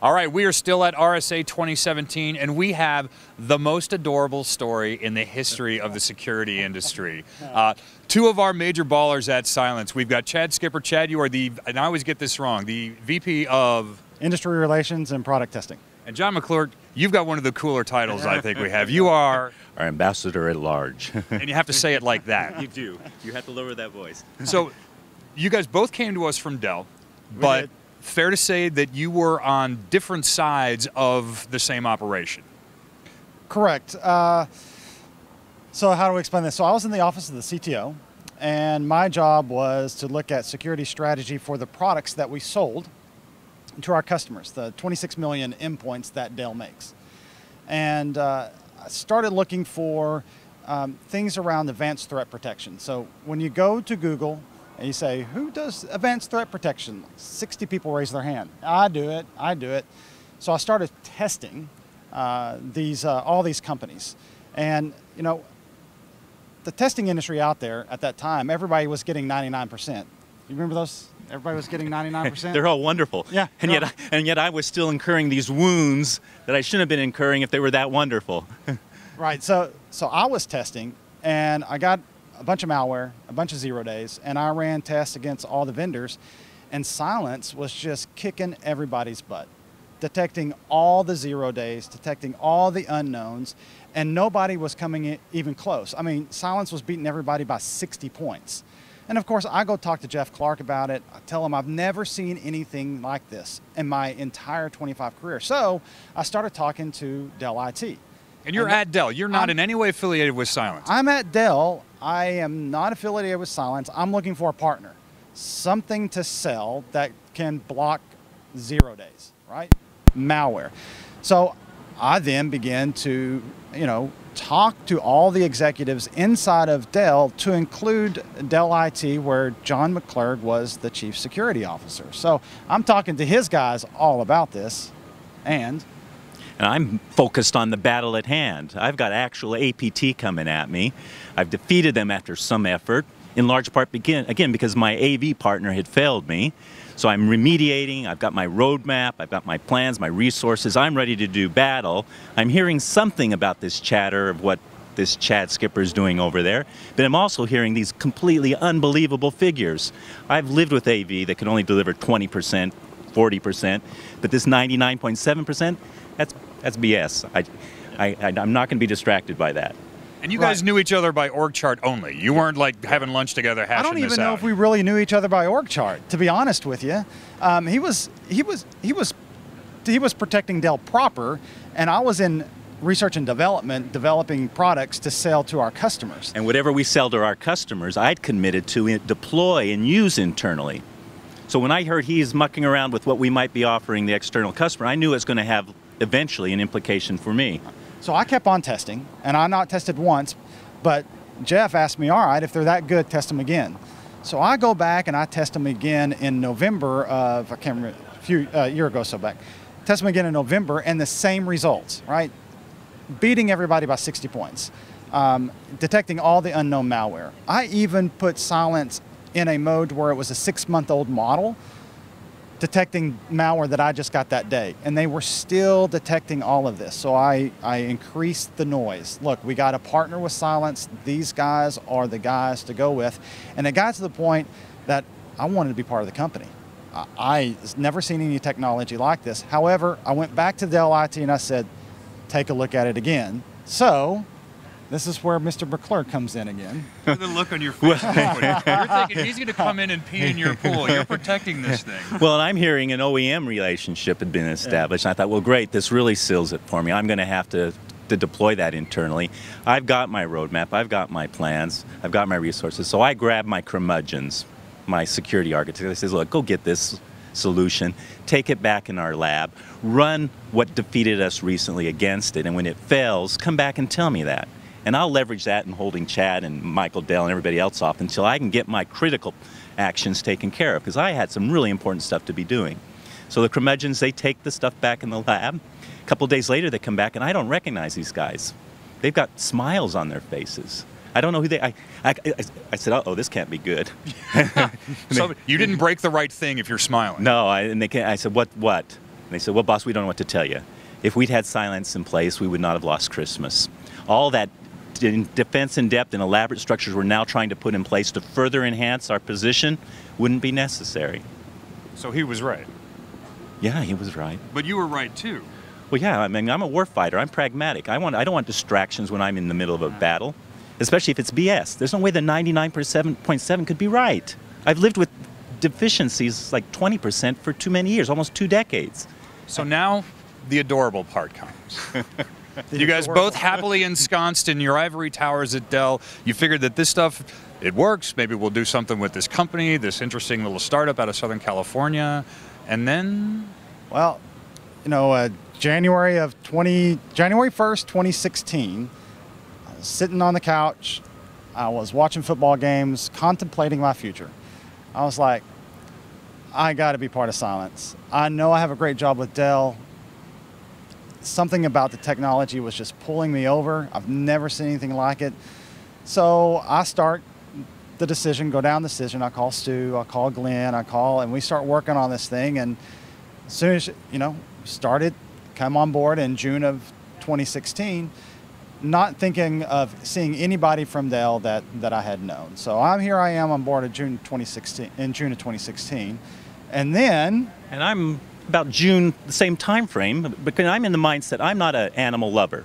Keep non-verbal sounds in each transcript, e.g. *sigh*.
All right, we are still at RSA 2017, and we have the most adorable story in the history of the security industry. Uh, two of our major ballers at Cylance. We've got Chad Skipper. Chad, you are the, and I always get this wrong, the VP of Industry Relations and Product Testing. And John McClurg, you've got one of the cooler titles I think we have. You *laughs* are our ambassador at large. *laughs* and you have to say it like that. You do. You have to lower that voice. *laughs* So, you guys both came to us from Dell, but fair to say that you were on different sides of the same operation. Correct. Uh, so how do we explain this? So I was in the office of the CTO, and my job was to look at security strategy for the products that we sold to our customers, the 26 million endpoints that Dell makes. And uh, I started looking for um, things around advanced threat protection. So when you go to Google and you say, who does advanced threat protection? 60 people raise their hand. I do it, I do it. So I started testing uh, these, uh, all these companies. And, you know, the testing industry out there at that time, everybody was getting 99%. You remember those? Everybody was getting 99%? *laughs* They're all wonderful. Yeah, And yet, I, and yet I was still incurring these wounds that I shouldn't have been incurring if they were that wonderful. *laughs* Right. So so I was testing, and I got a bunch of malware, a bunch of zero days, and I ran tests against all the vendors, and Cylance was just kicking everybody's butt, detecting all the zero days, detecting all the unknowns, and nobody was coming in even close. I mean, Cylance was beating everybody by 60 points. And of course, I go talk to Jeff Clarke about it. I tell him I've never seen anything like this in my entire 25 career. So I started talking to Dell IT. And you're And at Dell. You're not I'm- in any way affiliated with Cylance. I'm at Dell. I am not affiliated with Cylance. I'm looking for a partner, something to sell that can block zero days, right? Malware. So I then began to, you know, talk to all the executives inside of Dell to include Dell IT, where John McClurg was the chief security officer. So I'm talking to his guys all about this, and And I'm focused on the battle at hand. I've got actual APT coming at me. I've defeated them after some effort, in large part begin, again because my AV partner had failed me. So I'm remediating, I've got my roadmap, I've got my plans, my resources, I'm ready to do battle. I'm hearing something about this chatter of what this Chad Skipper is doing over there, but I'm also hearing these completely unbelievable figures. I've lived with AV that can only deliver 20%, 40%, but this 99.7%, that's that's BS. I, I, I'm not going to be distracted by that. And you guys Right. knew each other by org chart only. You weren't like having lunch together hashing I don't this even know out. if we really knew each other by org chart. To be honest with you, um, he was he was he was he was protecting Dell proper, and I was in research and development, developing products to sell to our customers. And whatever we sell to our customers, I'd committed to deploy and use internally. So when I heard he's mucking around with what we might be offering the external customer, I knew it was going to have eventually an implication for me. So I kept on testing, and I not tested once, but Jeff asked me, all right, if they're that good, test them again. So I go back and I test them again in November of, I can't remember, a few, uh, year ago so back. Test them again in November, and the same results, right? Beating everybody by 60 points. Um, detecting all the unknown malware. I even put Cylance in a mode where it was a six month old model detecting malware that I just got that day, and they were still detecting all of this. So I, I increased the noise. Look, we got to partner with Cylance. These guys are the guys to go with. And it got to the point that I wanted to be part of the company. I, I never seen any technology like this. However, I went back to Dell IT and I said, take a look at it again. So this is where Mr. McClurg comes in again. Look at the look on your face. *laughs* You're thinking he's going to come in and pee in your pool. You're *laughs* protecting this thing. Well, and I'm hearing an OEM relationship had been established. And I thought, well, great, this really seals it for me. I'm going to have to to deploy that internally. I've got my roadmap, I've got my plans, I've got my resources. So I grabbed my curmudgeons, my security architect. I says, look, go get this solution, take it back in our lab, run what defeated us recently against it, and when it fails, come back and tell me that. And I'll leverage that in holding Chad and Michael Dell and everybody else off until I can get my critical actions taken care of, because I had some really important stuff to be doing. So the curmudgeons, they take the stuff back in the lab. A couple days later, they come back, and I don't recognize these guys. They've got smiles on their faces. I don't know who they. I, I, I, said, oh, this can't be good. *laughs* So you didn't break the right thing if you're smiling. No, I, and they can't, I said, what, what? And they said, well, boss, we don't know what to tell you. If we'd had Cylance in place, we would not have lost Christmas. All that defense in depth and elaborate structures we're now trying to put in place to further enhance our position wouldn't be necessary. So he was right. Yeah, he was right. But you were right too. Well, yeah, I mean, I'm a warfighter. I'm pragmatic. I, want, I don't want distractions when I'm in the middle of a battle, especially if it's BS. There's no way the 99.7 could be right. I've lived with deficiencies like 20% for too many years, almost two decades. So now the adorable part comes. *laughs* you guys both happily ensconced in your ivory towers at Dell. You figured that this stuff, it works. Maybe we'll do something with this company, this interesting little startup out of Southern California. And then Well, you know, uh, January of 20, January 1st, 2016, I was sitting on the couch. I was watching football games, contemplating my future. I was like, I got to be part of Cylance. I know I have a great job with Dell. Something about the technology was just pulling me over. I've never seen anything like it. So I start the decision, go down the decision. I call Stu, I call Glenn, I call, and we start working on this thing. And as soon as you know started come on board in june of 2016 not thinking of seeing anybody from dell that, that i had known so i'm here i am on board in june 2016 in june of 2016 and then And I'm about June, the same time frame, because I'm in the mindset I'm not an animal lover.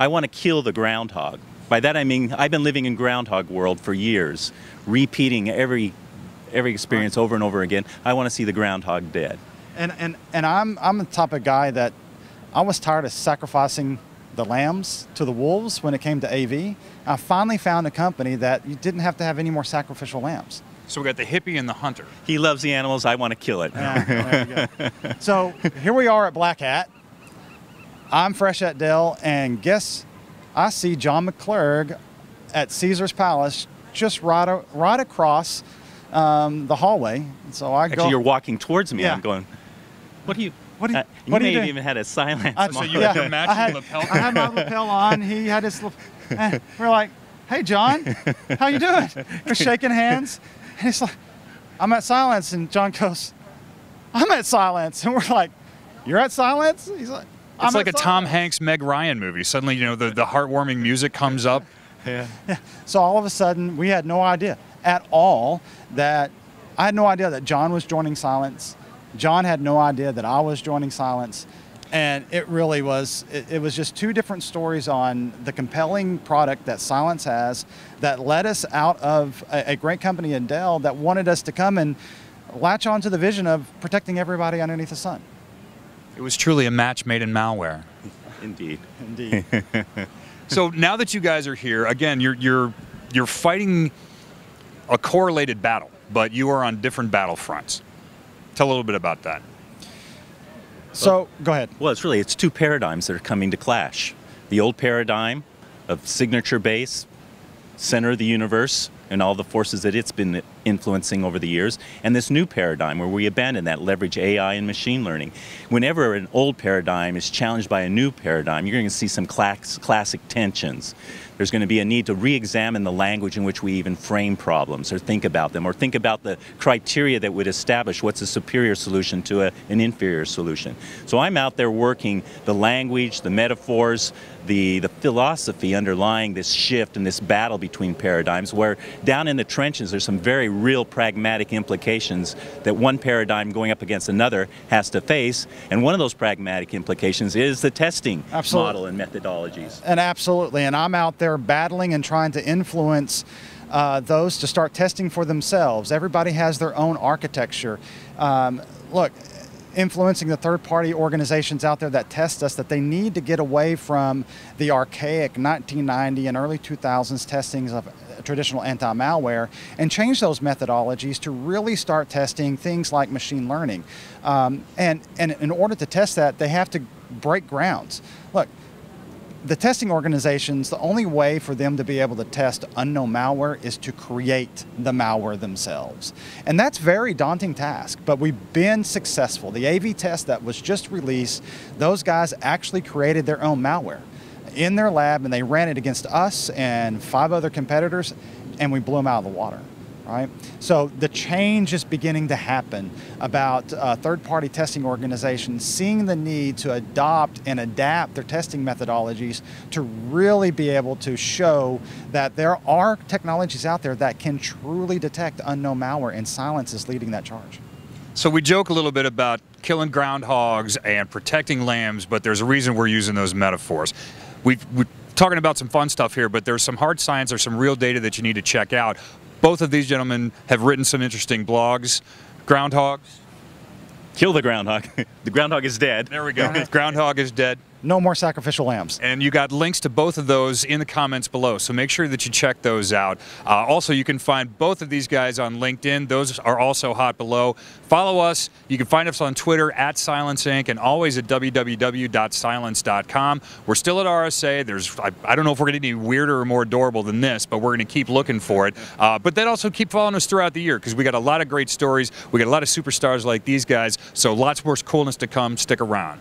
I want to kill the groundhog. By that I mean I've been living in groundhog world for years, repeating every every experience over and over again. I want to see the groundhog dead. and, and, and I'm, I'm the type of guy that i was tired of sacrificing the lambs to the wolves when it came to av i finally found a company that you didn't have to have any more sacrificial lambs so we got the hippie and the hunter. He loves the animals. I want to kill it. Yeah, there you go. *laughs* so here we are at Black Hat. I'm fresh at Dell, and guess I see John McClurg at Caesar's Palace, just right, right across um, the hallway. So I Actually, go. you're walking towards me. Yeah. I'm going. What do you? What are you- Uh, you what are may you have doing? even had a Cylance. *laughs* I- So you yeah, had the matching I had, lapel? I had my lapel on. He had his. lap- eh, We're like, "Hey, John, how you doing?" We're shaking hands, *laughs* and he's like, "I'm at Cylance," and John goes, "I'm at Cylance," *laughs* and we're like, "You're at Cylance?" He's like, It's "I'm like a at Tom Hanks, Meg Ryan movie. Suddenly, you know, the, the heartwarming music comes up. *laughs* Yeah. So all of a sudden, we had no idea at all that I had no idea that John was joining Cylance. John had no idea that I was joining Cylance. And it really was, it, it was just two different stories on the compelling product that Cylance has that led us out of a, a great company in Dell that wanted us to come and latch onto the vision of protecting everybody underneath the sun. It was truly a match made in malware. *laughs* Indeed. Indeed. *laughs* So now that you guys are here, again, you're you're you're fighting a correlated battle, but you are on different battlefronts. Tell a little bit about that. So go ahead. Well, it's really it's two paradigms that are coming to clash. The old paradigm of signature base, center of the universe, and all the forces that it's been influencing over the years, and this new paradigm where we abandon that, leverage AI and machine learning. Whenever an old paradigm is challenged by a new paradigm, you're going to see some class, classic tensions. There's going to be a need to re-examine the language in which we even frame problems or think about them or think about the criteria that would establish what's a superior solution to a, an inferior solution. So I'm out there working the language, the metaphors, the, the philosophy underlying this shift and this battle between paradigms where down in the trenches there's some very real pragmatic implications that one paradigm going up against another has to face and one of those pragmatic implications is the testing Absolutely. model and methodologies. And absolutely. And I'm out there battling and trying to influence uh, those to start testing for themselves. Everybody has their own architecture. Um, look, influencing the third party organizations out there that test us that they need to get away from the archaic 1990 and early 2000s testings of traditional anti malware and change those methodologies to really start testing things like machine learning. Um, and, and in order to test that, they have to break grounds. Look, the testing organizations, the only way for them to be able to test unknown malware is to create the malware themselves. And that's very daunting task, but we've been successful. The AV test that was just released, those guys actually created their own malware in their lab and they ran it against us and five other competitors, and we blew them out of the water. Right? So the change is beginning to happen about uh, third-party testing organizations seeing the need to adopt and adapt their testing methodologies to really be able to show that there are technologies out there that can truly detect unknown malware, and Cylance is leading that charge. So we joke a little bit about killing groundhogs and protecting lambs, but there's a reason we're using those metaphors. We've, we're talking about some fun stuff here, but there's some hard science, there's some real data that you need to check out. Both of these gentlemen have written some interesting blogs. Groundhogs. Kill the groundhog. *laughs* the groundhog is dead. There we go. *laughs* Groundhog is dead. No more sacrificial lambs. And you got links to both of those in the comments below, so make sure that you check those out. Uh, also, you can find both of these guys on LinkedIn. Those are also hot below. Follow us. You can find us on Twitter at Cylance Inc. and always at www.cylance.com. We're still at RSA. There's I, I don't know if we're going to be weirder or more adorable than this, but we're going to keep looking for it. Uh, but then also keep following us throughout the year because we got a lot of great stories. We got a lot of superstars like these guys. So lots more coolness to come. Stick around.